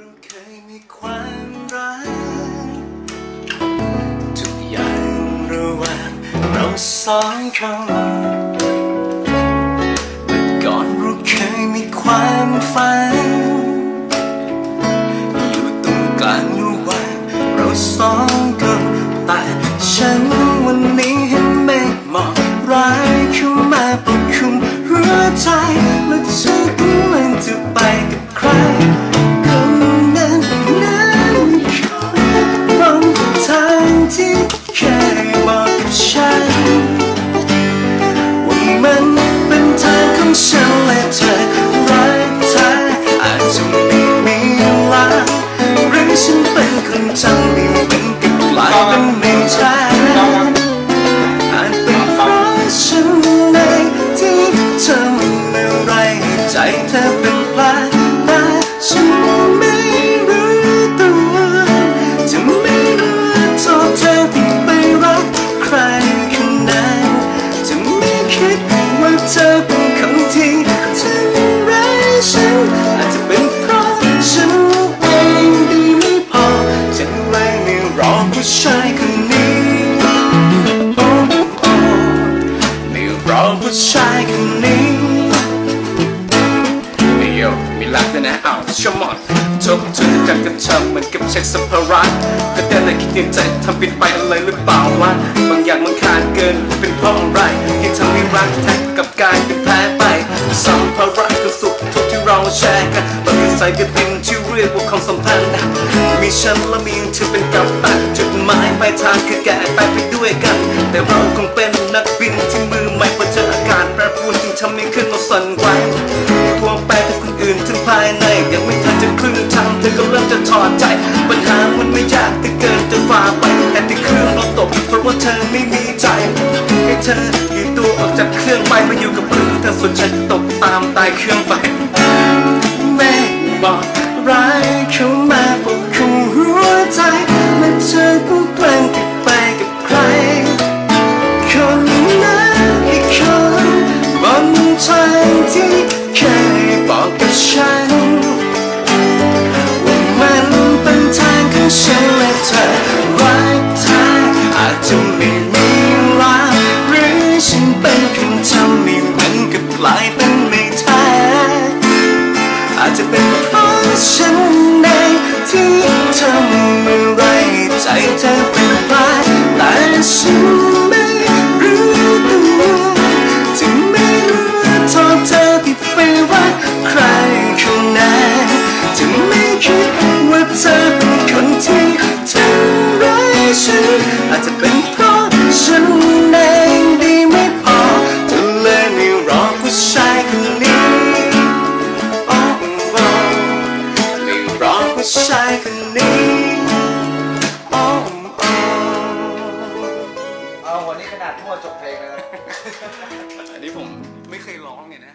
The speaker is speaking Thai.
เราเคยมีความรักทุกอย่างระหว่างเราสองคนเมื่อก่อนเราเคยมีความฝันอยู่ตรงกลางระหว่างเราสองคนแต่ฉันวันนี้เห็นเมฆหมอกร้ายเข้ามาปกคลุมหัวใจ เธอเป็นพลาดแต่ฉันไม่รู้ตัวจะไม่รู้โทษเธอที่ไปรักใครคนนั้นจะไม่คิดว่าเธอเป็นคนที่ทำร้ายฉันอาจจะเป็นเพราะฉันเองดีไม่พอฉันเลยไม่รอผู้ชายคนนี้โอ้โอ้ไม่รอผู้ชายคนนี้ไม่ โยมีรักด้วยนะอ้าวชมอนทบทวนกันกับเธอเหมือนกับเช็คสัมภาระก็แต่ในคิดในใจทำผิดไปอะไรหรือเปล่าวะบางอย่างมันขาดเกินเป็นเพราะอะไรที่ทำให้รักแท้กับกายเป็นแพ้ไปสัมภาระคือสุขทุกที่เราแชร์กันบางทีใส่กับดินที่เรียกว่าความสัมพันธ์มีฉันและมีเธอเป็นกับตันจุดหมายปลายทางคือแก่ไปไปด้วยกัน แต่เราคงเป็นนักบินที่มือใหม่พอเจออากาศแปรปรวนจึงทำให้ขึ้นเราสั่นไหว อถอดใจ ปัญหามันไม่ยากแต่เกินจะฝ่าไปแต่ที่เครื่องราตกเพราะว่าเธอไม่มีใจ ให้เธอยืดตัวออกจากเครื่องไปมาอยู่กับเรื่องเธอส่วนฉันตกตามตายเครื่องไปแม่บอกร้ายเข้ามาปกคลุมหัวใจและเธอก็แกล้งติดไปกับใคร คนนั้นอีกคนบนทางที่เคยบอกกับฉัน ฉันและเธอรักเธออาจจะไม่มีลาหรือฉันเป็นคนทำให้มันกับกลายเป็นไม่แท้อาจจะเป็นเพราะฉันเองที่ทำอ ผู้ชายคนนี้โอ้โอ้เอาวันนี้ขนาดมั่วจบเพลงแล้วนะ อันนี้ผมไม่เคยร้องเนี่ยนะ